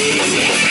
you.